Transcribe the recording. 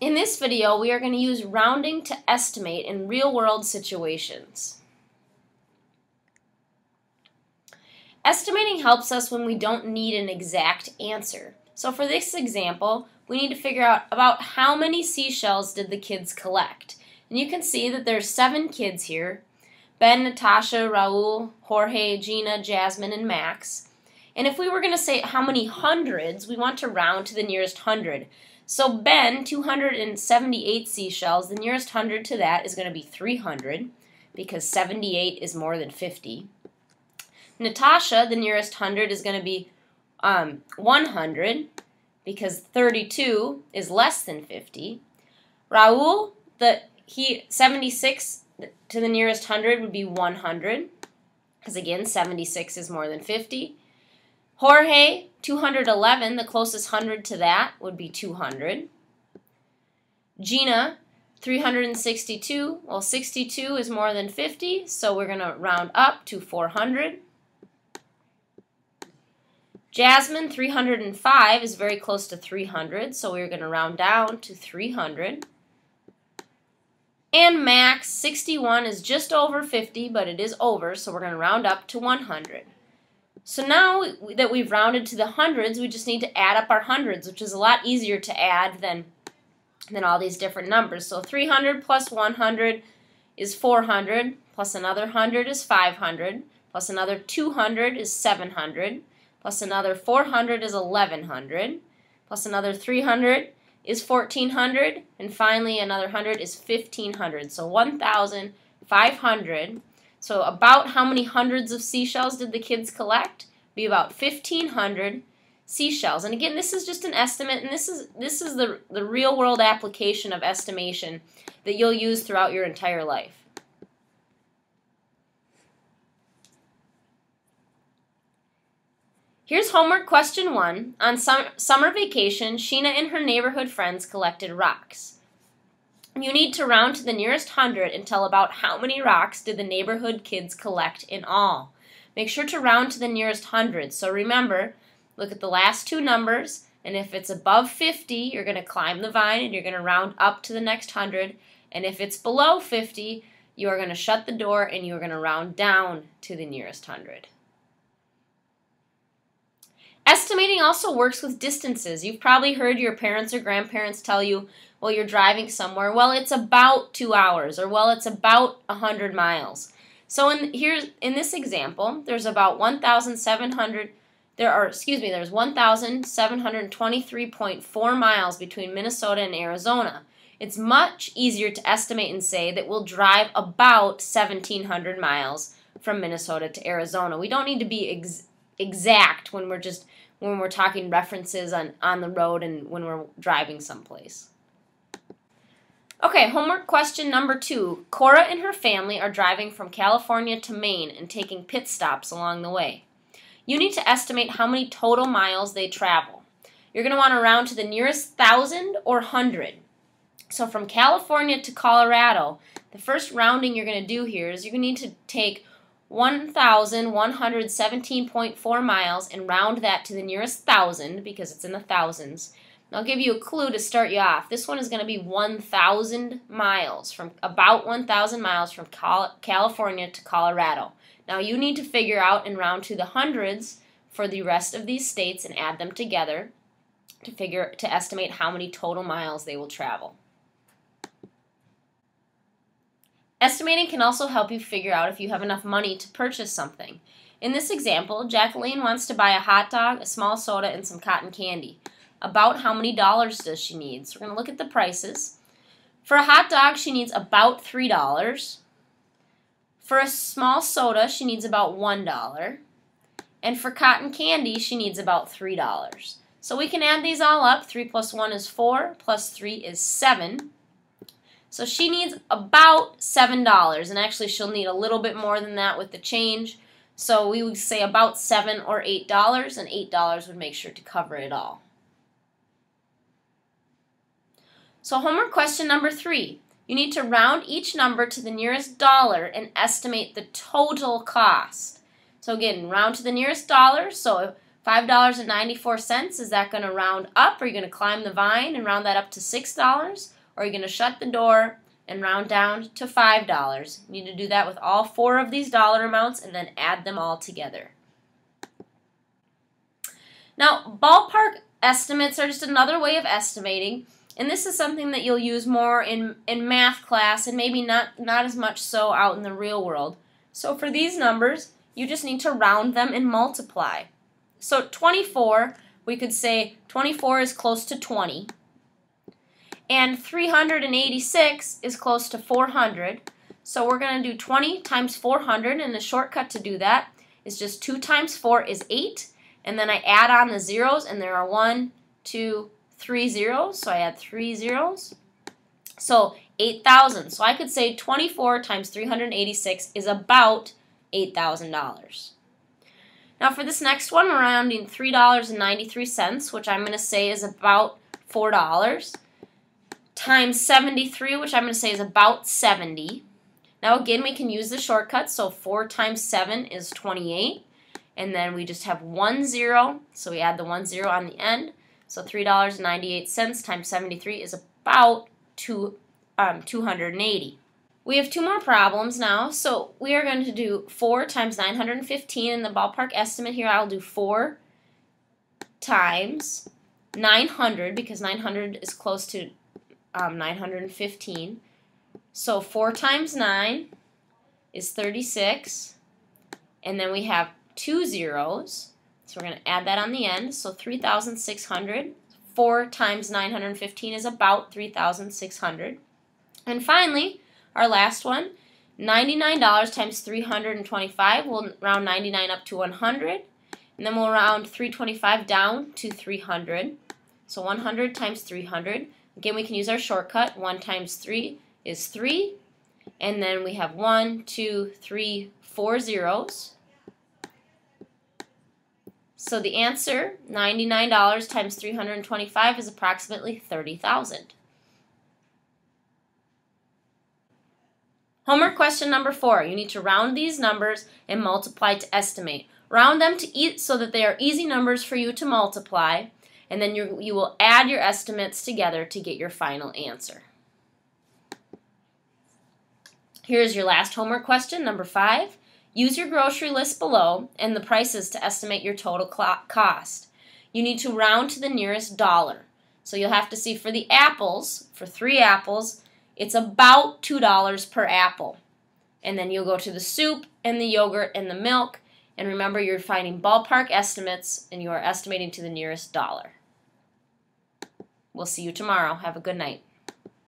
In this video, we are going to use rounding to estimate in real-world situations. Estimating helps us when we don't need an exact answer. So for this example, we need to figure out about how many seashells did the kids collect. And you can see that there's seven kids here. Ben, Natasha, Raul, Jorge, Gina, Jasmine, and Max. And if we were going to say how many hundreds, we want to round to the nearest hundred. So Ben, 278 seashells, the nearest hundred to that is going to be 300 because 78 is more than 50. Natasha, the nearest hundred is going to be um, 100 because 32 is less than 50. Raul, the he 76 to the nearest hundred would be 100 because again 76 is more than 50. Jorge, 211, the closest hundred to that would be 200. Gina, 362, well 62 is more than 50, so we're going to round up to 400. Jasmine, 305 is very close to 300, so we're going to round down to 300. And Max, 61 is just over 50, but it is over, so we're going to round up to 100. So now that we've rounded to the hundreds, we just need to add up our hundreds, which is a lot easier to add than, than all these different numbers. So 300 plus 100 is 400, plus another 100 is 500, plus another 200 is 700, plus another 400 is 1100, plus another 300 is 1400, and finally another 100 is 1500. So 1500 so about how many hundreds of seashells did the kids collect? Be about 1,500 seashells. And again, this is just an estimate, and this is this is the, the real world application of estimation that you'll use throughout your entire life. Here's homework question one. On summer vacation, Sheena and her neighborhood friends collected rocks. You need to round to the nearest hundred and tell about how many rocks did the neighborhood kids collect in all. Make sure to round to the nearest hundred. So remember, look at the last two numbers, and if it's above 50, you're going to climb the vine and you're going to round up to the next hundred. And if it's below 50, you are going to shut the door and you are going to round down to the nearest hundred. Estimating also works with distances. You've probably heard your parents or grandparents tell you, well, you're driving somewhere. Well, it's about two hours, or well, it's about a hundred miles. So in here in this example, there's about 1,700. There are, excuse me, there's 1,723.4 miles between Minnesota and Arizona. It's much easier to estimate and say that we'll drive about 1,700 miles from Minnesota to Arizona. We don't need to be ex exact when we're just when we're talking references on, on the road and when we're driving someplace. Okay, homework question number two. Cora and her family are driving from California to Maine and taking pit stops along the way. You need to estimate how many total miles they travel. You're going to want to round to the nearest thousand or hundred. So from California to Colorado, the first rounding you're going to do here is you're going to need to take 1,117.4 miles and round that to the nearest thousand because it's in the thousands. I'll give you a clue to start you off. This one is going to be 1,000 miles, from about 1,000 miles from California to Colorado. Now you need to figure out and round to the hundreds for the rest of these states and add them together to figure to estimate how many total miles they will travel. Estimating can also help you figure out if you have enough money to purchase something. In this example, Jacqueline wants to buy a hot dog, a small soda, and some cotton candy. About how many dollars does she need? So we're going to look at the prices. For a hot dog, she needs about $3. For a small soda, she needs about $1. And for cotton candy, she needs about $3. So we can add these all up. 3 plus 1 is 4, plus 3 is 7. So she needs about $7, and actually she'll need a little bit more than that with the change. So we would say about 7 or $8, and $8 would make sure to cover it all. So homework question number three. You need to round each number to the nearest dollar and estimate the total cost. So again, round to the nearest dollar. So $5.94, is that going to round up? Are you going to climb the vine and round that up to $6? Or are you going to shut the door and round down to $5? You need to do that with all four of these dollar amounts and then add them all together. Now, ballpark estimates are just another way of estimating, and this is something that you'll use more in, in math class and maybe not, not as much so out in the real world. So for these numbers, you just need to round them and multiply. So 24, we could say 24 is close to 20. And 386 is close to 400. So we're going to do 20 times 400, and the shortcut to do that is just 2 times 4 is 8. And then I add on the zeros, and there are one, two, three zeros. So I add three zeros. So 8,000. So I could say 24 times 386 is about $8,000. Now for this next one, we're rounding $3.93, which I'm going to say is about $4, times 73, which I'm going to say is about 70. Now again, we can use the shortcut, so 4 times 7 is 28, and then we just have one zero, so we add the one zero on the end. So $3.98 times 73 is about two, um, 280. We have two more problems now. So we are going to do 4 times 915 in the ballpark estimate here. I'll do 4 times 900 because 900 is close to um, 915. So 4 times 9 is 36. And then we have two zeros. So we're going to add that on the end. So 3,600. 4 times 915 is about 3,600. And finally, our last one, $99 times 325, we'll round 99 up to 100. And then we'll round 325 down to 300. So 100 times 300. Again, we can use our shortcut. 1 times 3 is 3. And then we have 1, 2, 3, 4 zeros. So the answer, $99 times 325, is approximately 30000 Homework question number four. You need to round these numbers and multiply to estimate. Round them to eat so that they are easy numbers for you to multiply, and then you, you will add your estimates together to get your final answer. Here's your last homework question, number five. Use your grocery list below and the prices to estimate your total cost. You need to round to the nearest dollar. So you'll have to see for the apples, for three apples, it's about $2 per apple. And then you'll go to the soup and the yogurt and the milk. And remember, you're finding ballpark estimates and you are estimating to the nearest dollar. We'll see you tomorrow. Have a good night.